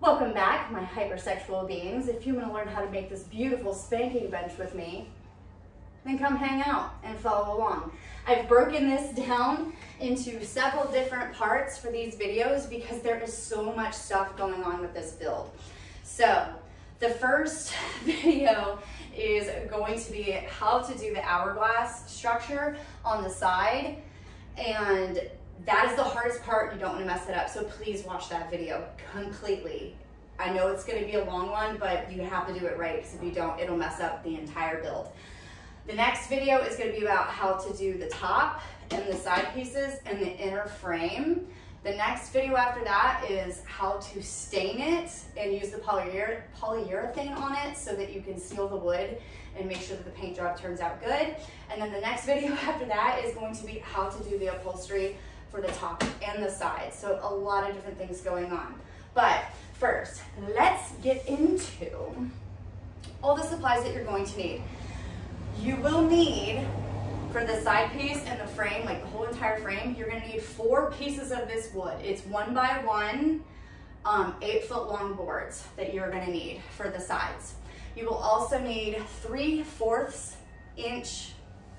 Welcome back, my hypersexual beings. If you want to learn how to make this beautiful spanking bench with me, then come hang out and follow along. I've broken this down into several different parts for these videos because there is so much stuff going on with this build. So the first video is going to be how to do the hourglass structure on the side. And that is the hardest part. You don't want to mess it up. So please watch that video completely. I know it's going to be a long one, but you have to do it right because if you don't, it'll mess up the entire build. The next video is going to be about how to do the top and the side pieces and the inner frame. The next video after that is how to stain it and use the polyure polyurethane on it so that you can seal the wood and make sure that the paint job turns out good. And then the next video after that is going to be how to do the upholstery for the top and the side. So a lot of different things going on. But first, let's get into all the supplies that you're going to need. You will need, for the side piece and the frame, like the whole entire frame, you're gonna need four pieces of this wood. It's one by one, um, eight foot long boards that you're gonna need for the sides. You will also need three fourths inch,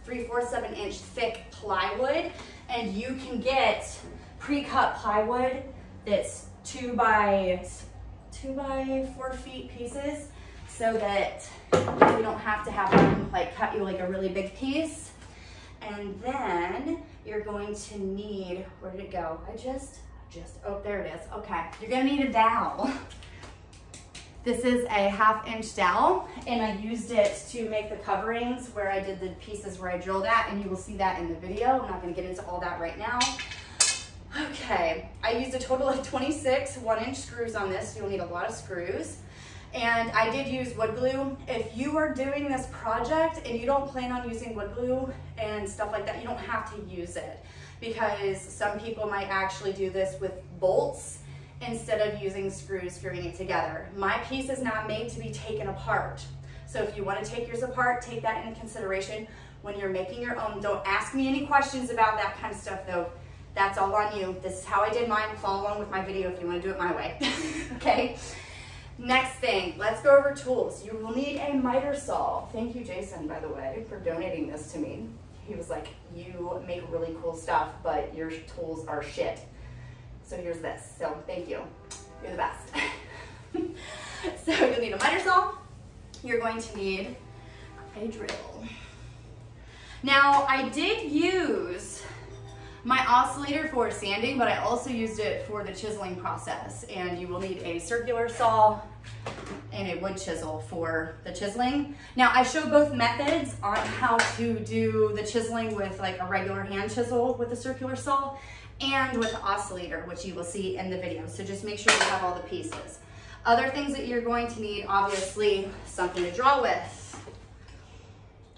three fourths of an inch thick plywood and you can get pre-cut plywood that's two by two by four feet pieces so that you don't have to have them like cut you like a really big piece. And then you're going to need, where did it go? I just, just, oh, there it is. Okay, you're gonna need a dowel. This is a half inch dowel and I used it to make the coverings where I did the pieces where I drilled at and you will see that in the video. I'm not gonna get into all that right now. Okay, I used a total of 26 one inch screws on this. You'll need a lot of screws. And I did use wood glue. If you are doing this project and you don't plan on using wood glue and stuff like that, you don't have to use it because some people might actually do this with bolts instead of using screws screwing it together. My piece is not made to be taken apart. So if you wanna take yours apart, take that into consideration when you're making your own. Don't ask me any questions about that kind of stuff though. That's all on you. This is how I did mine. Follow along with my video if you wanna do it my way, okay? Next thing, let's go over tools. You will need a miter saw. Thank you, Jason, by the way, for donating this to me. He was like, you make really cool stuff, but your tools are shit. So here's this. So thank you. You're the best. so you'll need a miter saw. You're going to need a drill. Now I did use my oscillator for sanding, but I also used it for the chiseling process. And you will need a circular saw and a wood chisel for the chiseling. Now I show both methods on how to do the chiseling with like a regular hand chisel with a circular saw and with the oscillator, which you will see in the video. So just make sure you have all the pieces. Other things that you're going to need, obviously, something to draw with,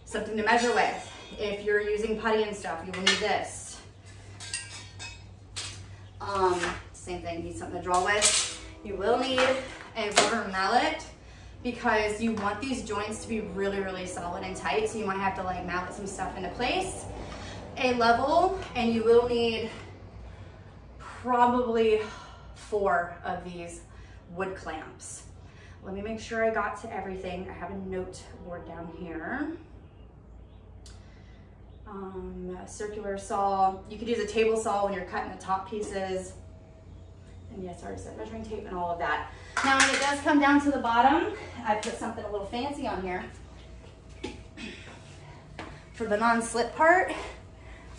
something to measure with. If you're using putty and stuff, you will need this. Um, same thing, need something to draw with. You will need a rubber mallet because you want these joints to be really, really solid and tight. So you might have to like mallet some stuff into place. A level, and you will need probably four of these wood clamps. Let me make sure I got to everything. I have a note board down here. Um, circular saw. You could use a table saw when you're cutting the top pieces. And yes, I already said measuring tape and all of that. Now when it does come down to the bottom, I put something a little fancy on here. For the non-slip part,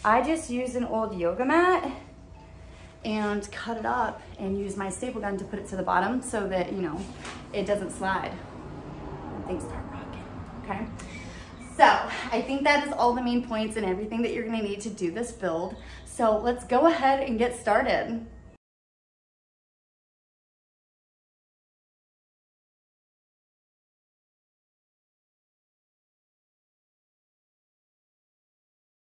I just used an old yoga mat and cut it up and use my staple gun to put it to the bottom so that, you know, it doesn't slide and things start rocking, okay? So I think that is all the main points and everything that you're gonna need to do this build. So let's go ahead and get started.